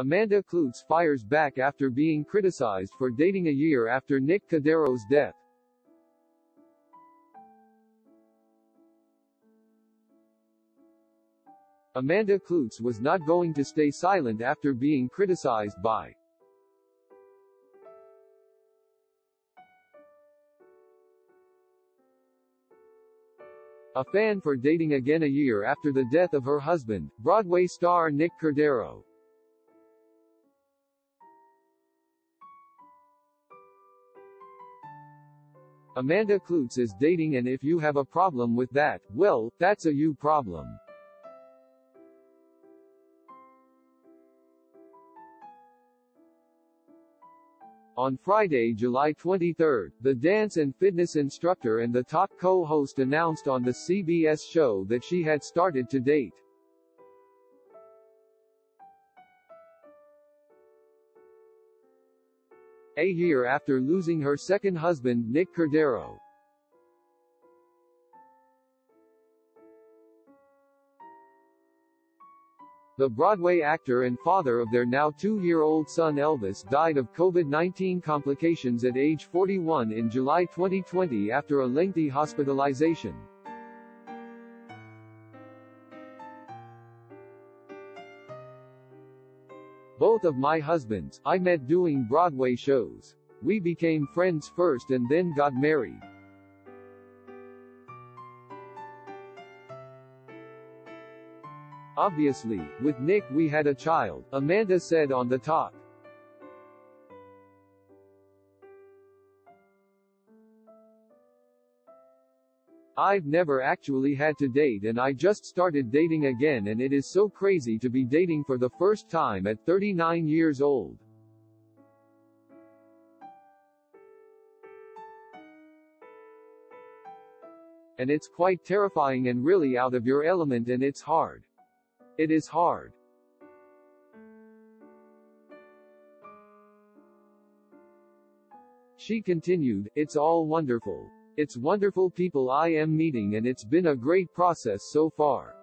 Amanda Kloots fires back after being criticized for dating a year after Nick Cordero's death. Amanda Kloots was not going to stay silent after being criticized by a fan for dating again a year after the death of her husband, Broadway star Nick Cordero. Amanda Kloots is dating and if you have a problem with that, well, that's a you problem. On Friday, July 23, the dance and fitness instructor and the Talk co-host announced on the CBS show that she had started to date. A year after losing her second husband Nick Cordero. The Broadway actor and father of their now two-year-old son Elvis died of COVID-19 complications at age 41 in July 2020 after a lengthy hospitalization. Both of my husbands, I met doing Broadway shows. We became friends first and then got married. Obviously, with Nick we had a child, Amanda said on the talk. I've never actually had to date and I just started dating again and it is so crazy to be dating for the first time at 39 years old. And it's quite terrifying and really out of your element and it's hard. It is hard. She continued, It's all wonderful. It's wonderful people I am meeting and it's been a great process so far.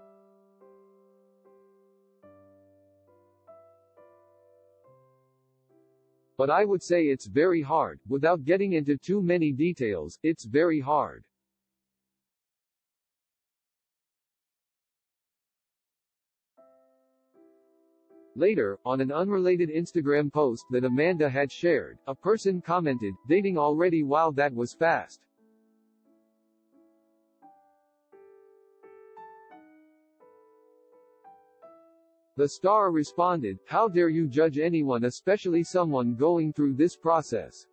But I would say it's very hard, without getting into too many details, it's very hard. Later, on an unrelated Instagram post that Amanda had shared, a person commented, dating already wow that was fast. The star responded, how dare you judge anyone especially someone going through this process.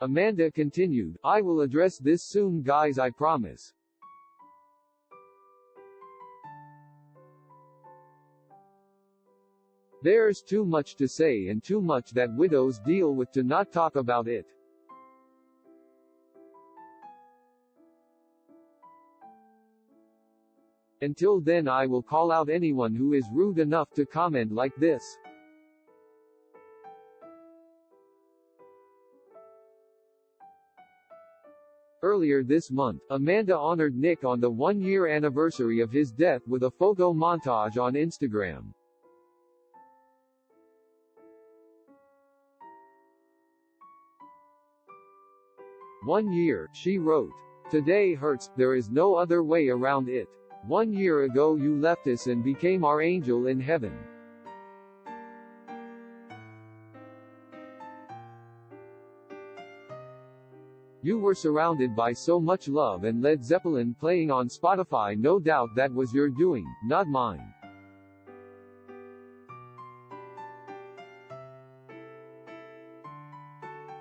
Amanda continued, I will address this soon guys I promise. There's too much to say and too much that widows deal with to not talk about it. Until then I will call out anyone who is rude enough to comment like this. Earlier this month, Amanda honored Nick on the one-year anniversary of his death with a photo montage on Instagram. One year, she wrote. Today hurts, there is no other way around it. One year ago you left us and became our angel in heaven. You were surrounded by so much love and Led Zeppelin playing on Spotify no doubt that was your doing, not mine.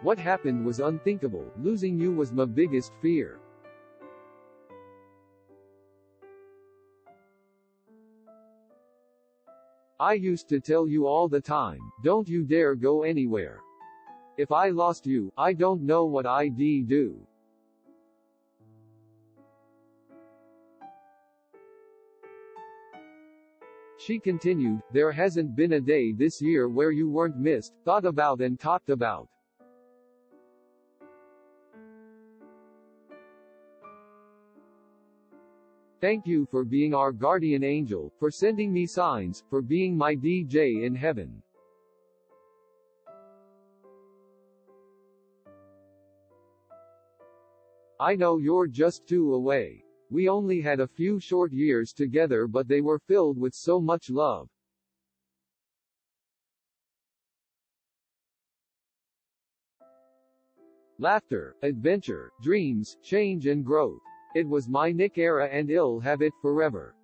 What happened was unthinkable, losing you was my biggest fear. I used to tell you all the time, don't you dare go anywhere. If I lost you, I don't know what I'd do. She continued, there hasn't been a day this year where you weren't missed, thought about and talked about. Thank you for being our guardian angel, for sending me signs, for being my DJ in heaven. I know you're just two away. We only had a few short years together but they were filled with so much love. Laughter, adventure, dreams, change and growth. It was my Nick era and I'll have it forever.